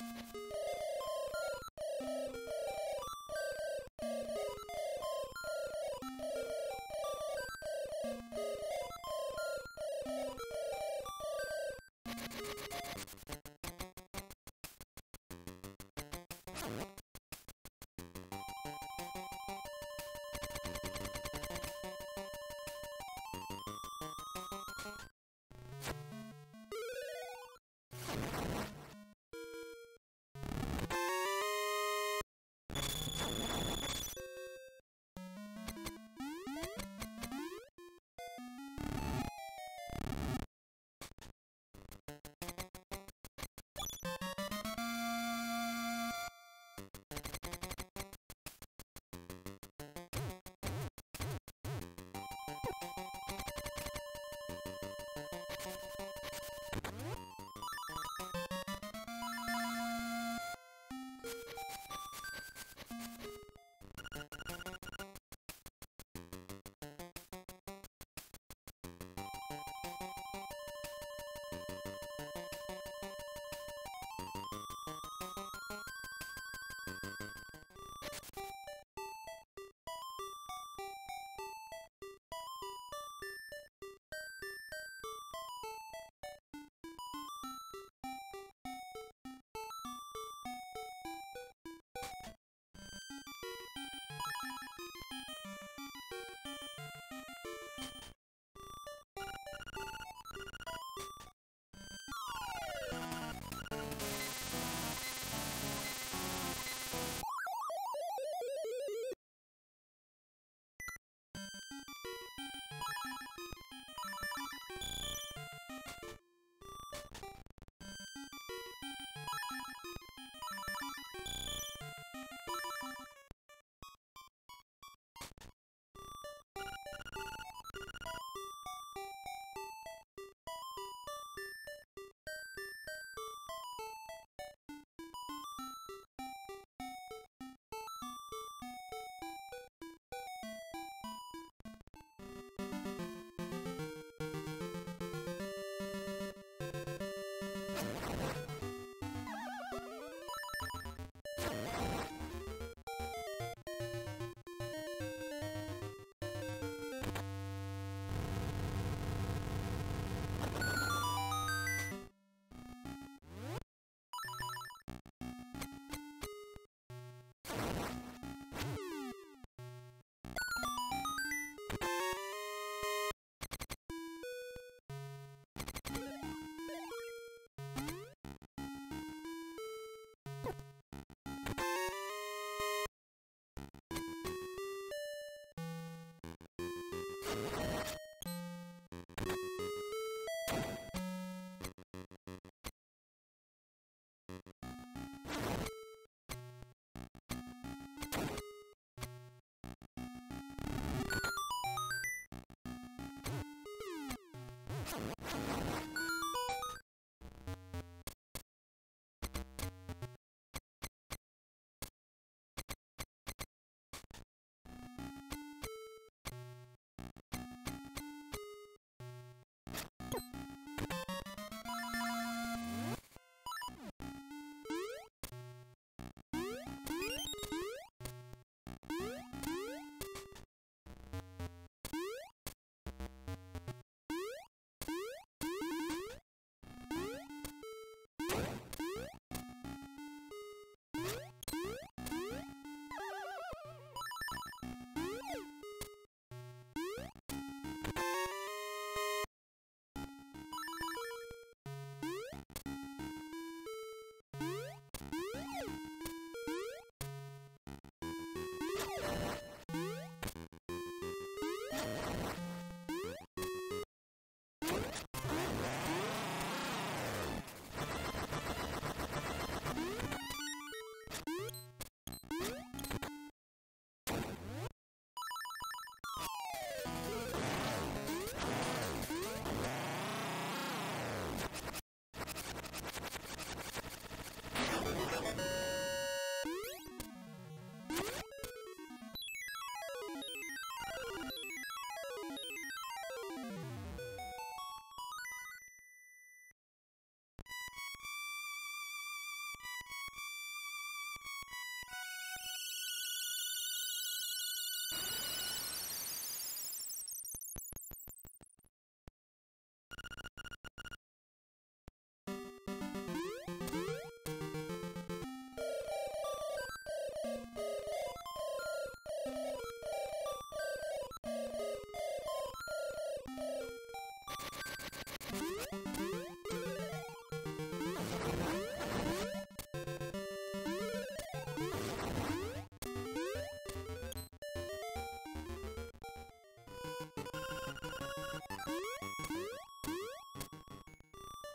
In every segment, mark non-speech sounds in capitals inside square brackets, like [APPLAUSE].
you you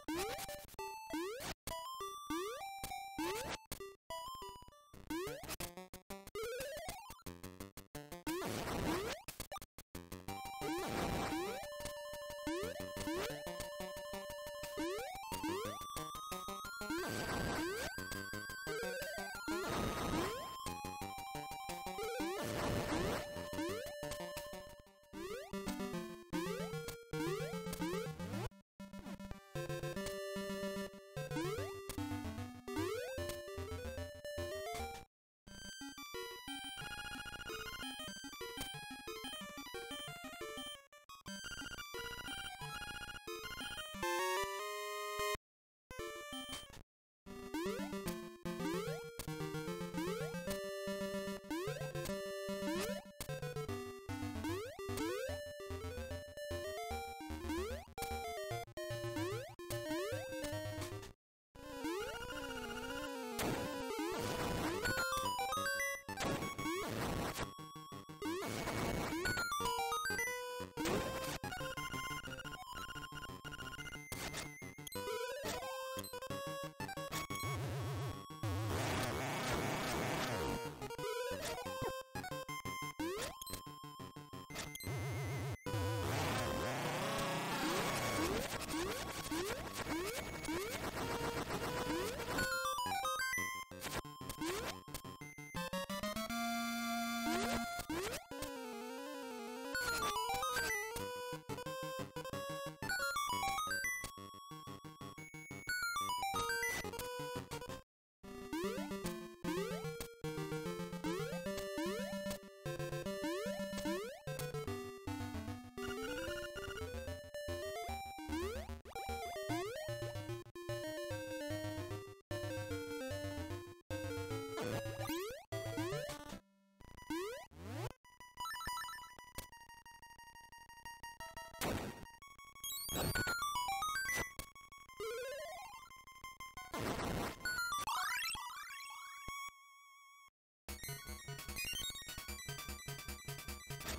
you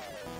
you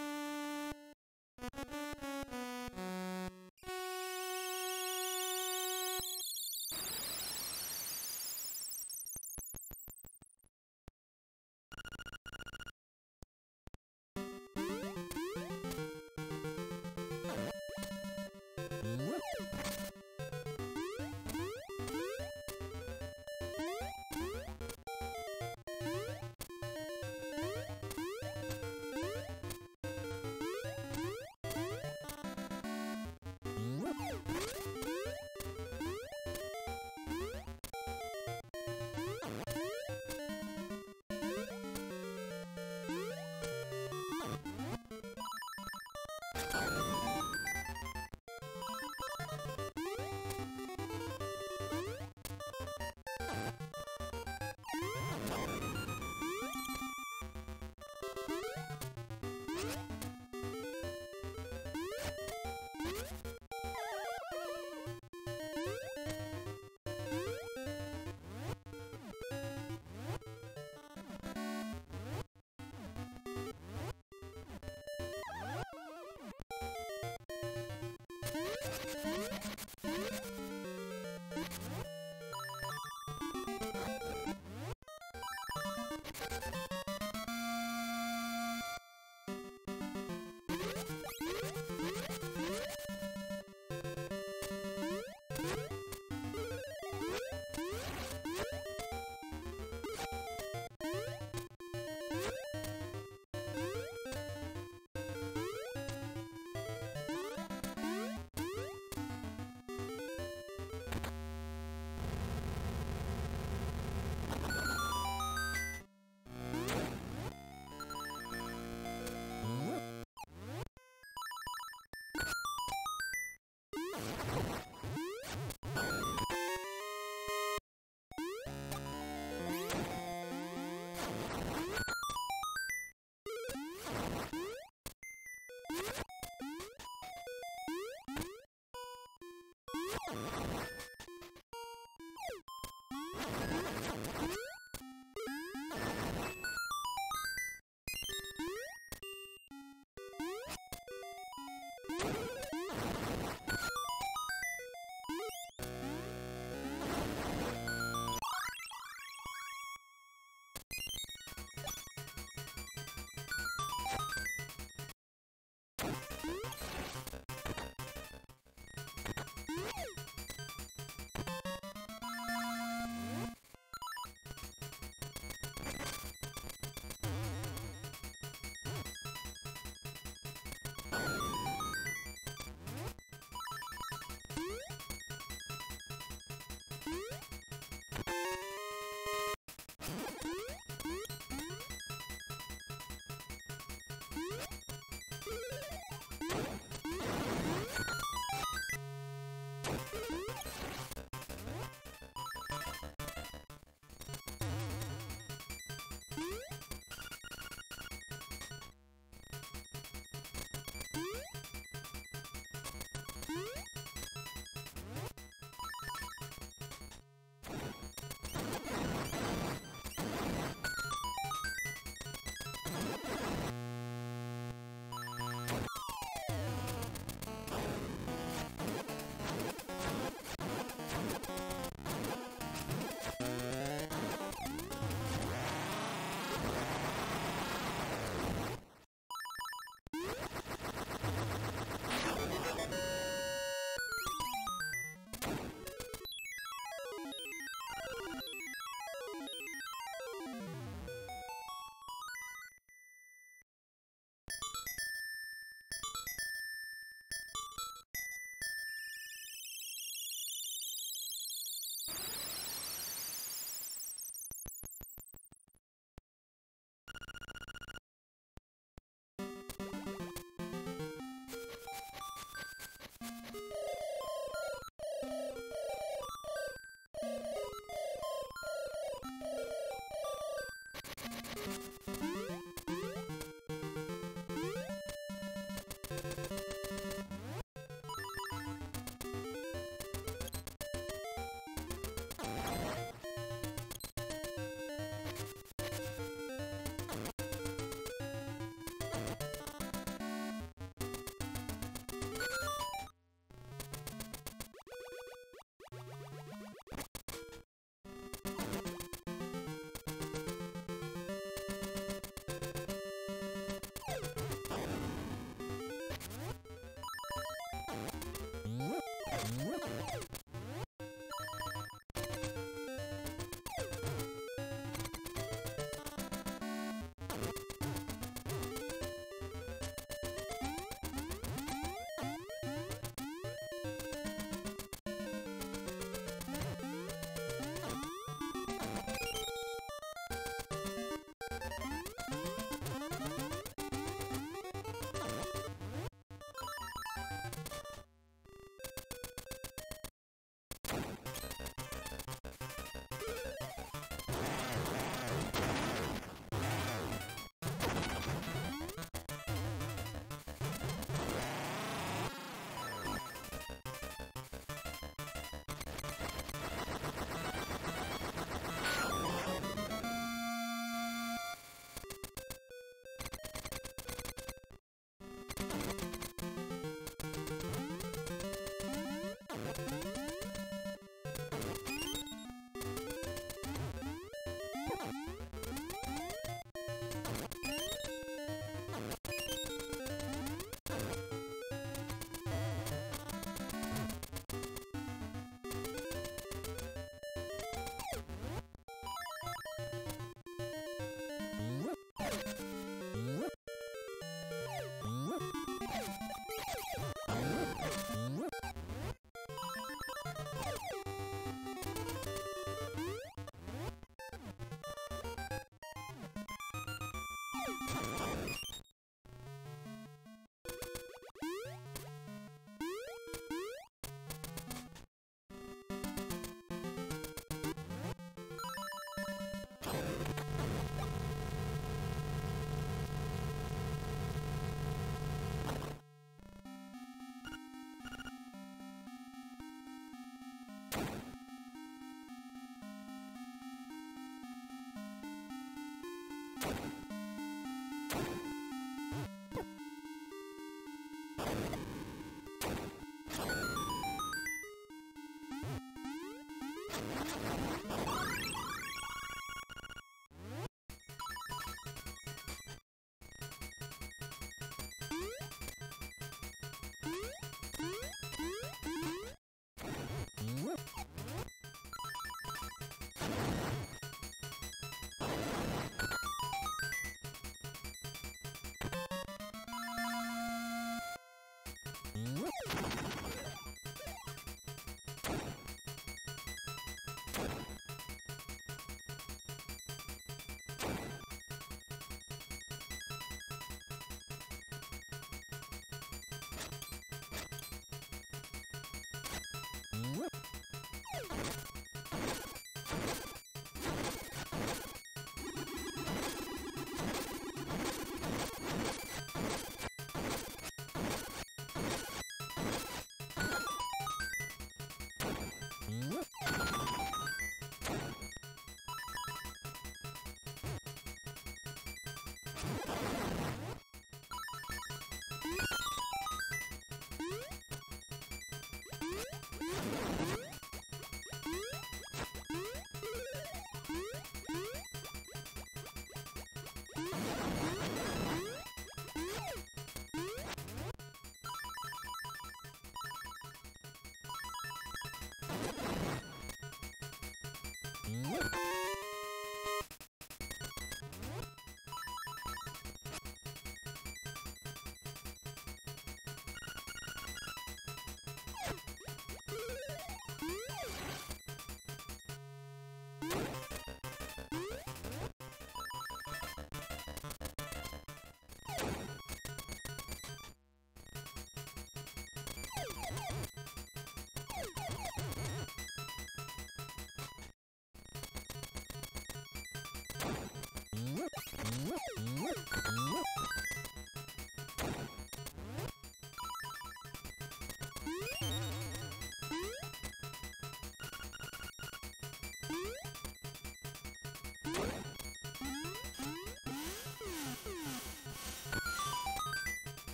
Let's go.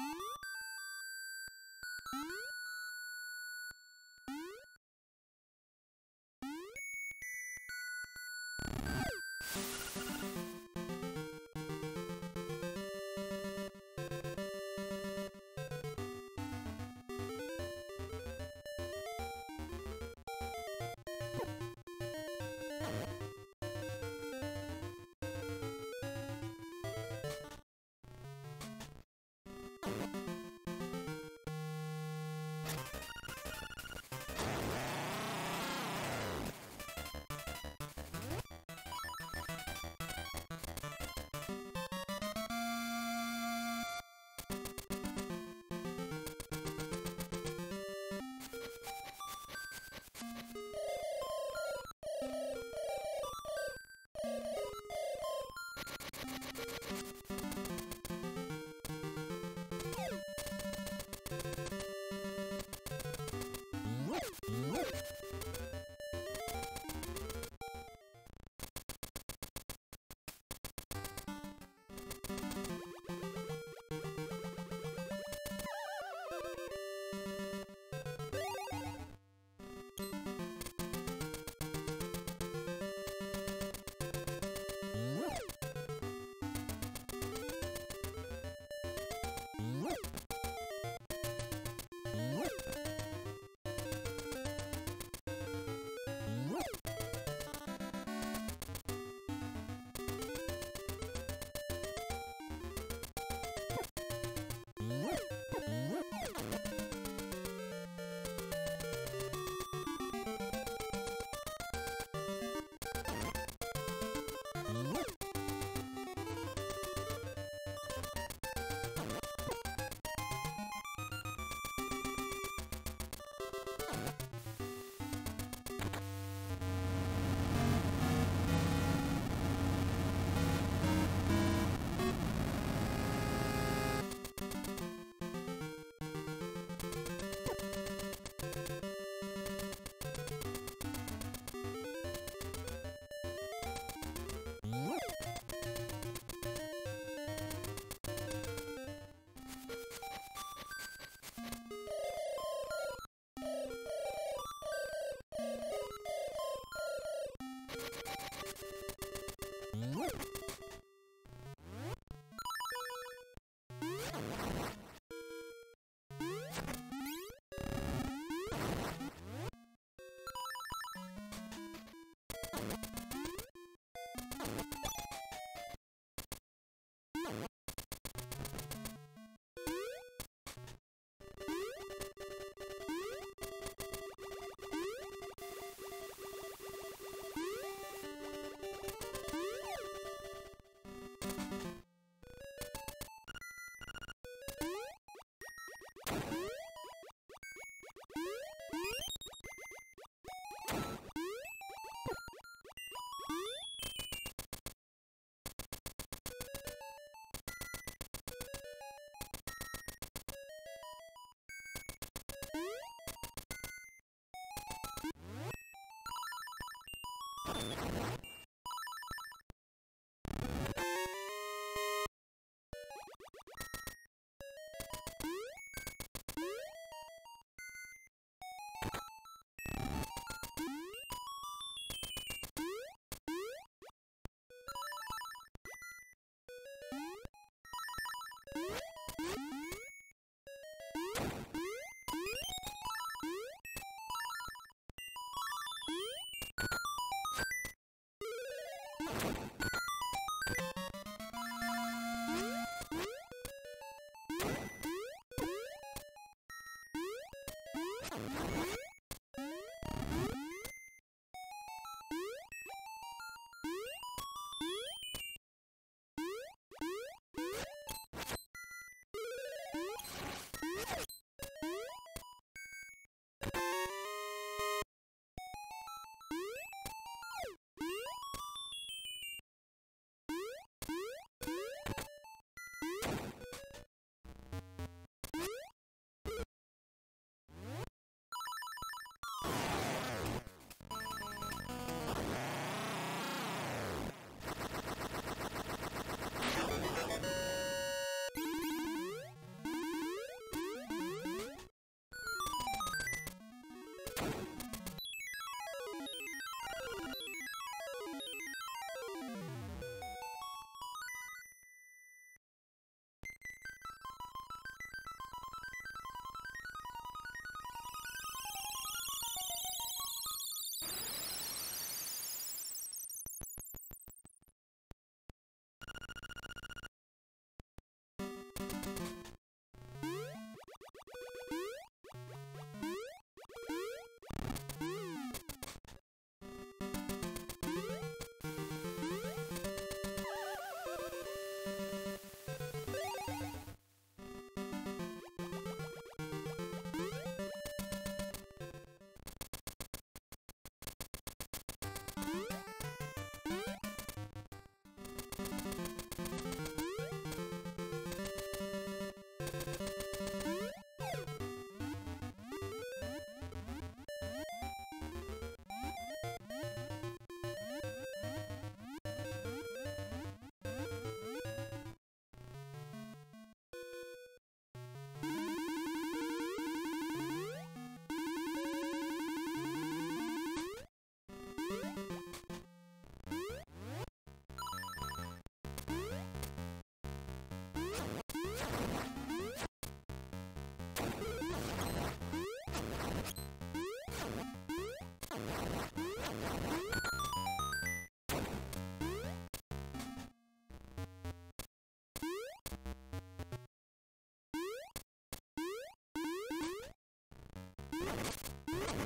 you Oh, my God. Thank you.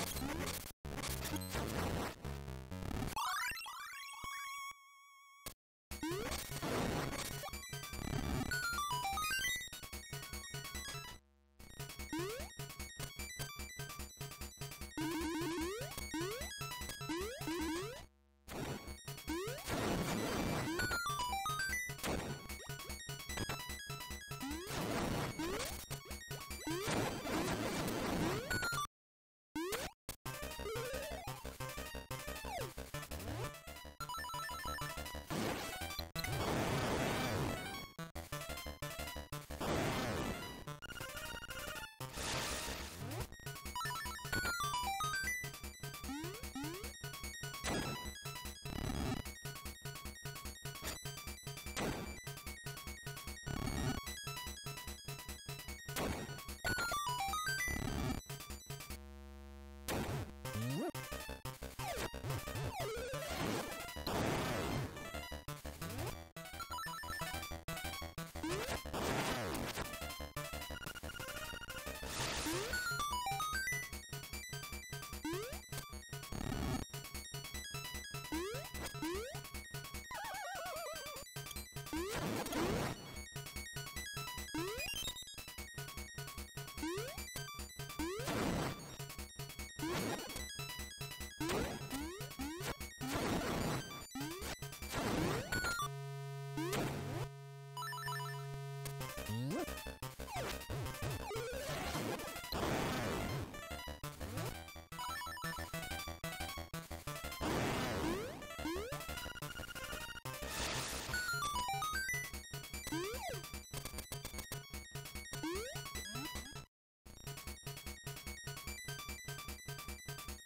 Thank you.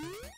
Mm-hmm.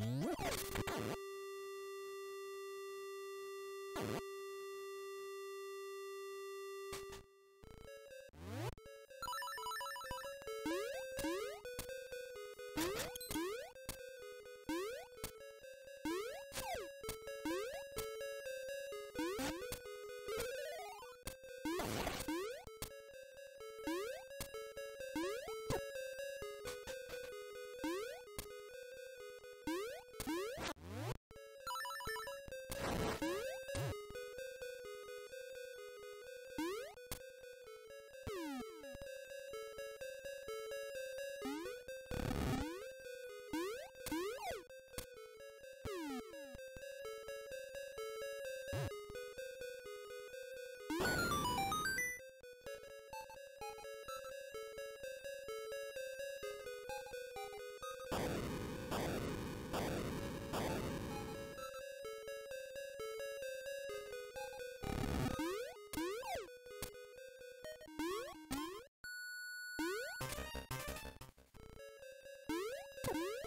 Woo! you Woo! [LAUGHS]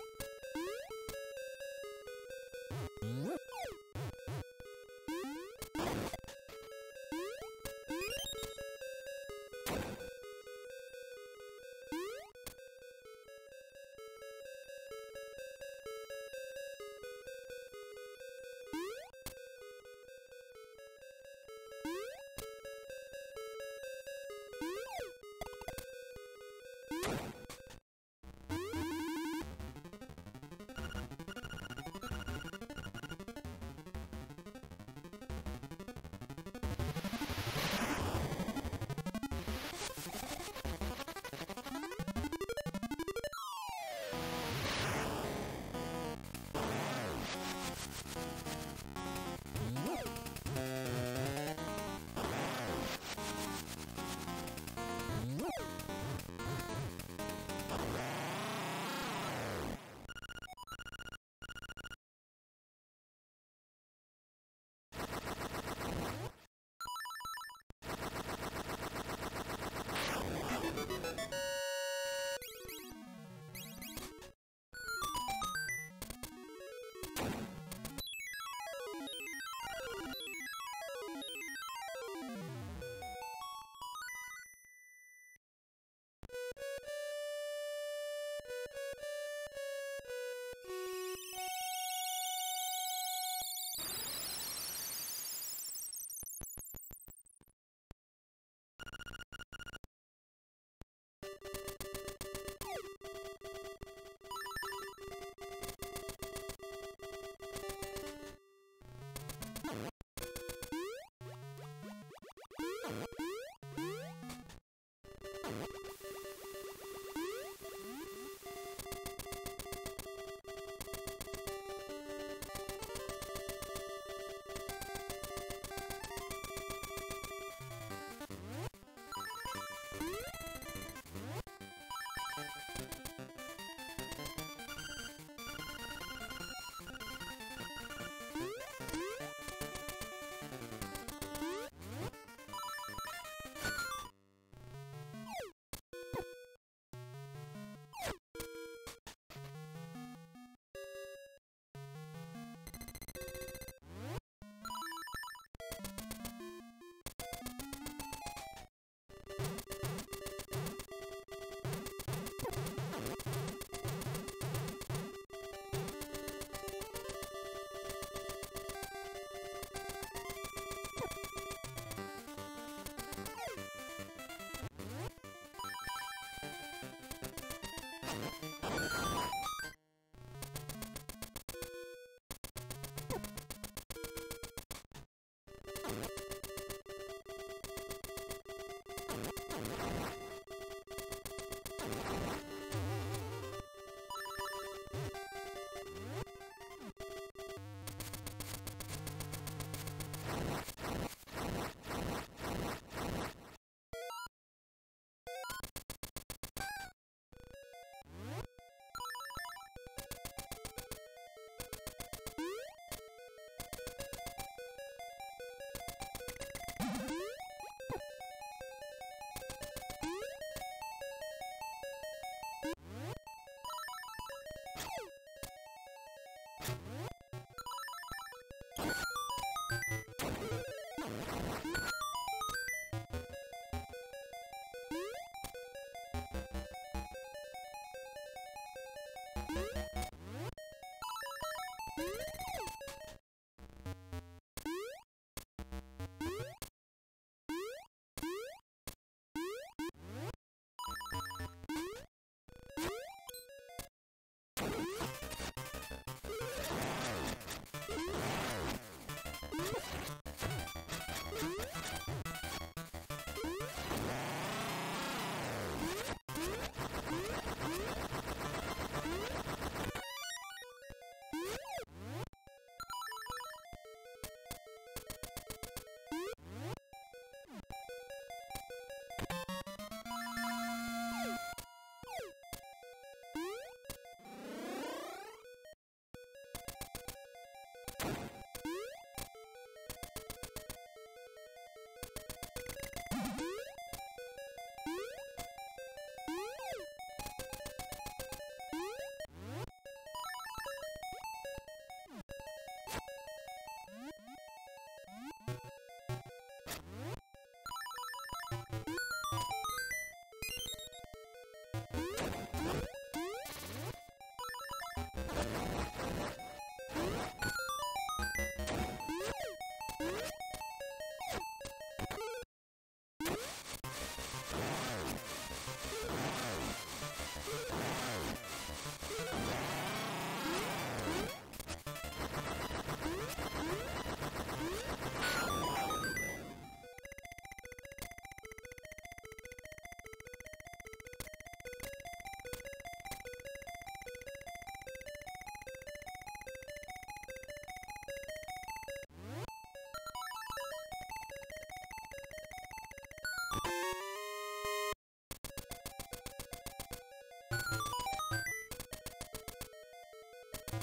Thank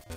You.